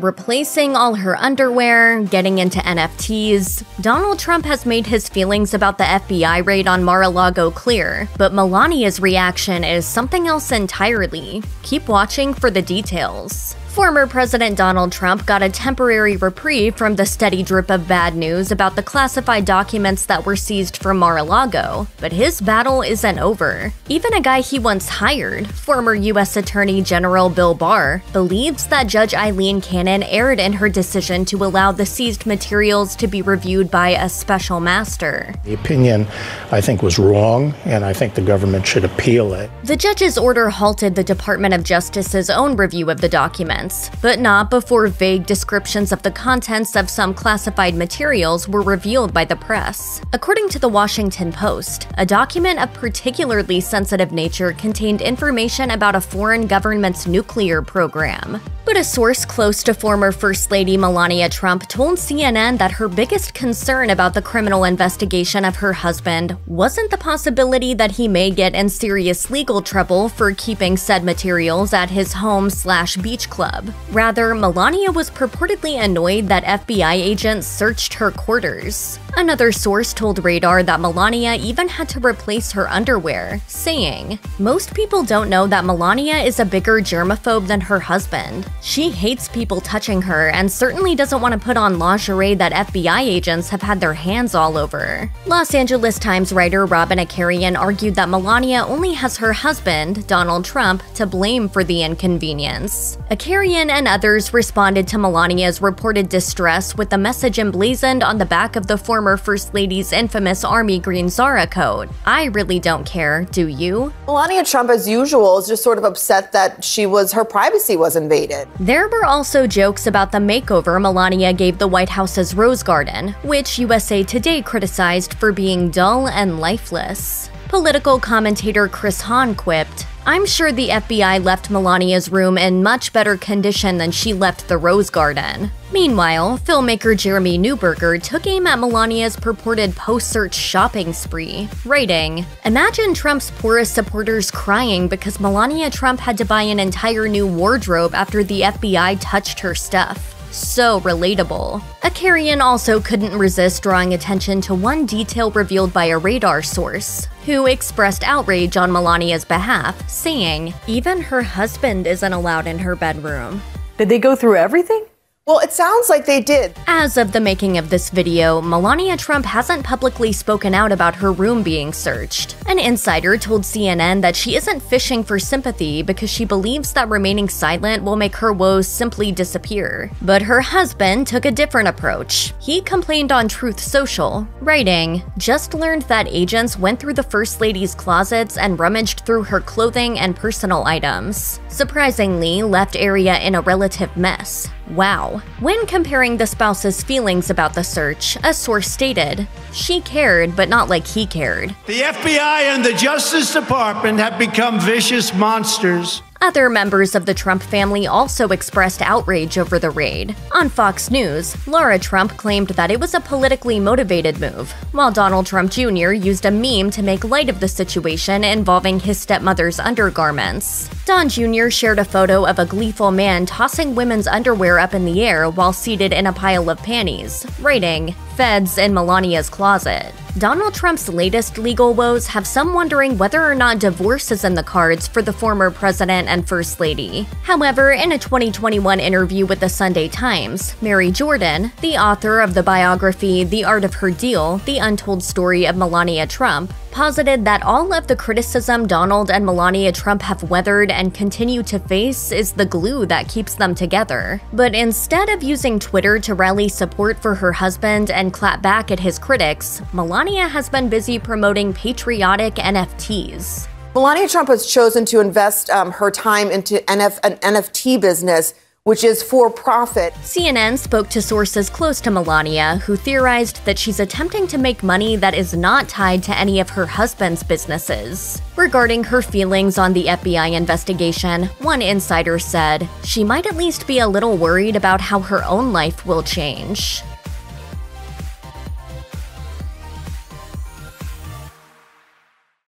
Replacing all her underwear, getting into NFTs, Donald Trump has made his feelings about the FBI raid on Mar-a-Lago clear, but Melania's reaction is something else entirely. Keep watching for the details. Former President Donald Trump got a temporary reprieve from the steady drip of bad news about the classified documents that were seized from Mar-a-Lago, but his battle isn't over. Even a guy he once hired, former U.S. Attorney General Bill Barr, believes that Judge Aileen Cannon erred in her decision to allow the seized materials to be reviewed by a special master. The opinion, I think, was wrong, and I think the government should appeal it. The judge's order halted the Department of Justice's own review of the documents but not before vague descriptions of the contents of some classified materials were revealed by the press. According to the Washington Post, a document of particularly sensitive nature contained information about a foreign government's nuclear program. But a source close to former First Lady Melania Trump told CNN that her biggest concern about the criminal investigation of her husband wasn't the possibility that he may get in serious legal trouble for keeping said materials at his home slash beach club. Rather, Melania was purportedly annoyed that FBI agents searched her quarters. Another source told Radar that Melania even had to replace her underwear, saying, Most people don't know that Melania is a bigger germaphobe than her husband. She hates people touching her and certainly doesn't want to put on lingerie that FBI agents have had their hands all over. Los Angeles Times writer Robin Abcarian argued that Melania only has her husband, Donald Trump, to blame for the inconvenience. Abcarian and others responded to Melania's reported distress with a message emblazoned on the back of the former former First Lady's infamous Army Green Zara coat. I really don't care, do you? Melania Trump, as usual, is just sort of upset that she was her privacy was invaded. There were also jokes about the makeover Melania gave the White House's Rose Garden, which USA Today criticized for being dull and lifeless. Political commentator Chris Hahn quipped, I'm sure the FBI left Melania's room in much better condition than she left the Rose Garden. Meanwhile, filmmaker Jeremy Newberger took aim at Melania's purported post-search shopping spree, writing, Imagine Trump's poorest supporters crying because Melania Trump had to buy an entire new wardrobe after the FBI touched her stuff so relatable. Abcarian also couldn't resist drawing attention to one detail revealed by a radar source, who expressed outrage on Melania's behalf, saying, even her husband isn't allowed in her bedroom. Did they go through everything? Well, it sounds like they did. As of the making of this video, Melania Trump hasn't publicly spoken out about her room being searched. An insider told CNN that she isn't fishing for sympathy because she believes that remaining silent will make her woes simply disappear. But her husband took a different approach. He complained on Truth Social, writing, Just learned that agents went through the First Lady's closets and rummaged through her clothing and personal items. Surprisingly, left area in a relative mess. Wow. When comparing the spouse's feelings about the search, a source stated, she cared, but not like he cared. The FBI and the Justice Department have become vicious monsters. Other members of the Trump family also expressed outrage over the raid. On Fox News, Lara Trump claimed that it was a politically motivated move, while Donald Trump Jr. used a meme to make light of the situation involving his stepmother's undergarments. Don Jr. shared a photo of a gleeful man tossing women's underwear up in the air while seated in a pile of panties, writing, Feds in Melania's closet. Donald Trump's latest legal woes have some wondering whether or not divorce is in the cards for the former president and first lady. However, in a 2021 interview with the Sunday Times, Mary Jordan, the author of the biography The Art of Her Deal The Untold Story of Melania Trump, posited that all of the criticism Donald and Melania Trump have weathered and continue to face is the glue that keeps them together. But instead of using Twitter to rally support for her husband and clap back at his critics, Melania has been busy promoting patriotic NFTs. Melania Trump has chosen to invest um, her time into NF- an NFT business which is for profit. CNN spoke to sources close to Melania who theorized that she's attempting to make money that is not tied to any of her husband's businesses. Regarding her feelings on the FBI investigation, one insider said she might at least be a little worried about how her own life will change.